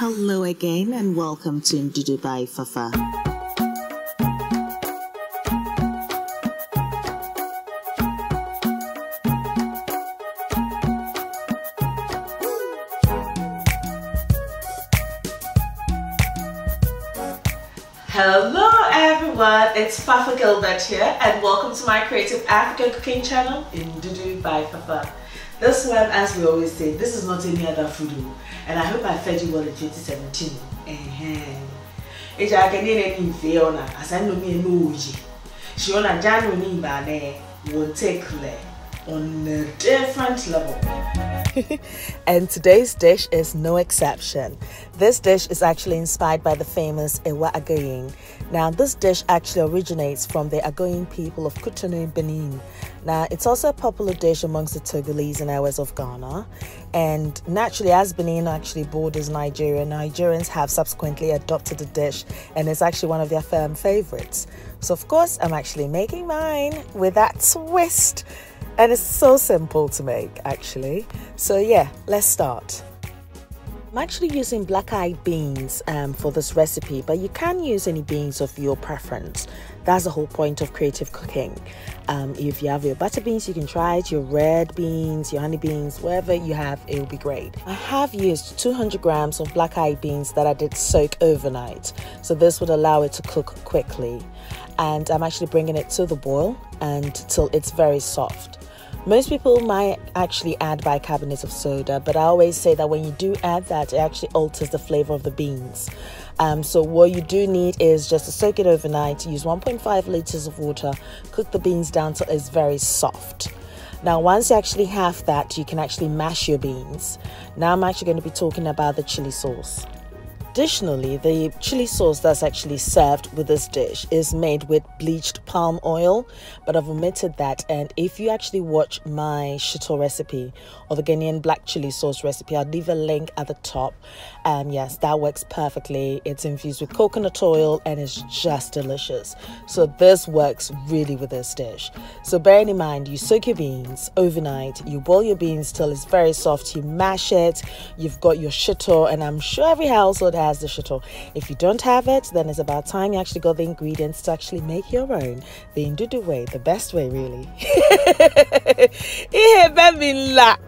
Hello again and welcome to Ndudu by Fafa. Hello everyone, it's Fafa Gilbert here and welcome to my Creative African Cooking channel Ndudu by Fafa. This one, as we always say, this is not any other food and I hope I fed you well in 2017. Eja akeni ne ni fe ona asan no me no oji. She ona janu ni ba ne will take on a different level. and today's dish is no exception. This dish is actually inspired by the famous Ewa Agoyin. Now, this dish actually originates from the Agoyin people of Cotonou, Benin. Now, it's also a popular dish amongst the Togolese and Ewes of Ghana. And naturally, as Benin actually borders Nigeria, Nigerians have subsequently adopted the dish, and it's actually one of their firm favorites. So, of course, I'm actually making mine with that twist and it's so simple to make actually. So yeah, let's start. I'm actually using black eyed beans um, for this recipe, but you can use any beans of your preference. That's the whole point of creative cooking. Um, if you have your butter beans, you can try it, your red beans, your honey beans, whatever you have, it will be great. I have used 200 grams of black eyed beans that I did soak overnight, so this would allow it to cook quickly. And I'm actually bringing it to the boil until it's very soft. Most people might actually add bicarbonate of soda, but I always say that when you do add that, it actually alters the flavor of the beans. Um, so what you do need is just to soak it overnight, use 1.5 liters of water, cook the beans down till it's very soft. Now, once you actually have that, you can actually mash your beans. Now I'm actually going to be talking about the chili sauce. Additionally, the chili sauce that's actually served with this dish is made with bleached palm oil, but I've omitted that. And if you actually watch my shito recipe or the Ghanaian black chili sauce recipe, I'll leave a link at the top. And yes, that works perfectly. It's infused with coconut oil and it's just delicious. So this works really with this dish. So bearing in mind, you soak your beans overnight, you boil your beans till it's very soft, you mash it, you've got your shito, and I'm sure every household has the shito. If you don't have it, then it's about time you actually got the ingredients to actually make your own. The Ndudu way, the best way, really.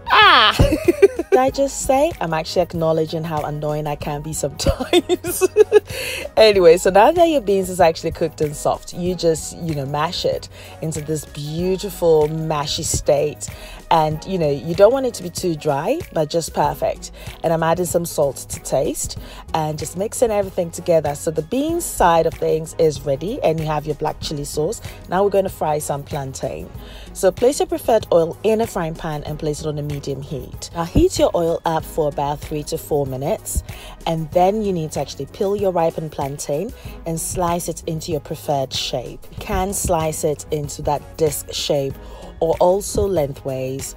ah! Did I just say I'm actually acknowledging how annoying I can be sometimes? anyway, so now that your beans is actually cooked and soft, you just, you know, mash it into this beautiful mashy state and you know you don't want it to be too dry but just perfect. And i'm adding some salt to taste and just mixing everything together. So the beans side of things is ready and you have your black chili sauce. Now we're going to fry some plantain. So place your preferred oil in a frying pan and place it on a medium heat. Now heat your oil up for about three to four minutes. And then you need to actually peel your ripened plantain and slice it into your preferred shape. You can slice it into that disc shape or also lengthways.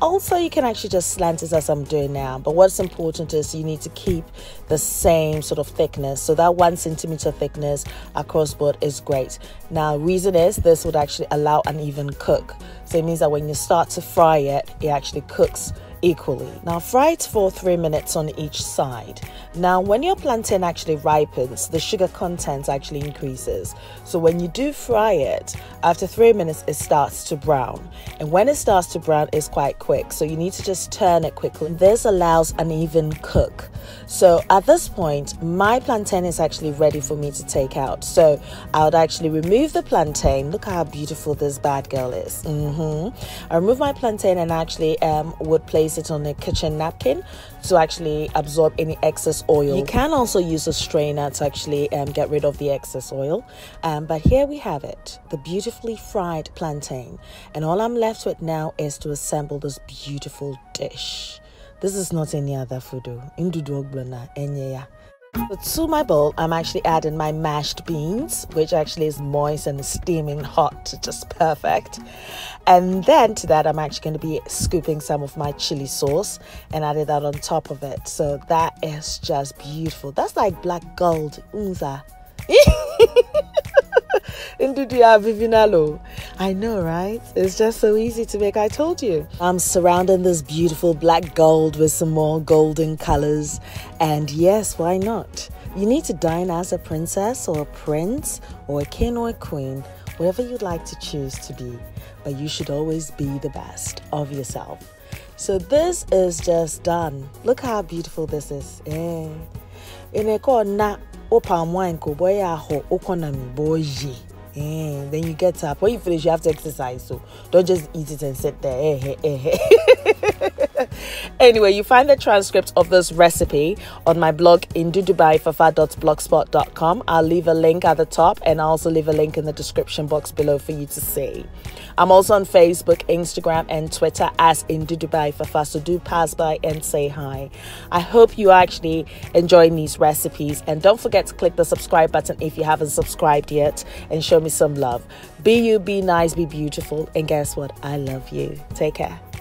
Also, you can actually just slant it as I'm doing now, but what's important is you need to keep the same sort of thickness. So that one centimeter thickness across board is great. Now, reason is this would actually allow an even cook. So it means that when you start to fry it, it actually cooks equally. Now fry it for 3 minutes on each side. Now when your plantain actually ripens, the sugar content actually increases. So when you do fry it, after 3 minutes it starts to brown. And when it starts to brown it's quite quick. So you need to just turn it quickly. This allows an even cook. So at this point, my plantain is actually ready for me to take out. So I would actually remove the plantain. Look how beautiful this bad girl is. Mm -hmm. I remove my plantain and actually um, would place place it on a kitchen napkin to actually absorb any excess oil. You can also use a strainer to actually um, get rid of the excess oil. Um, but here we have it, the beautifully fried plantain. And all I'm left with now is to assemble this beautiful dish. This is not any other food. Indudu ogbona enyeya. So to my bowl, I'm actually adding my mashed beans, which actually is moist and steaming hot, just perfect. And then to that, I'm actually going to be scooping some of my chili sauce and adding that on top of it. So that is just beautiful. That's like black gold. Unza. Indudia Vivinalo. I know, right? It's just so easy to make. I told you. I'm surrounding this beautiful black gold with some more golden colors. And yes, why not? You need to dine as a princess or a prince or a king or a queen, whatever you'd like to choose to be. But you should always be the best of yourself. So this is just done. Look how beautiful this is. In a corner, palm wine boy And then you get up. When you finish, you have to exercise. So don't just eat it and sit there. Eh, eh, eh, anyway, you find the transcript of this recipe on my blog indudubaifafa.blogspot.com. I'll leave a link at the top and I'll also leave a link in the description box below for you to see. I'm also on Facebook, Instagram, and Twitter as Ndudubyfafa. So do pass by and say hi. I hope you are actually enjoying these recipes. And don't forget to click the subscribe button if you haven't subscribed yet and show me some love. Be you, be nice, be beautiful. And guess what? I love you. Take care.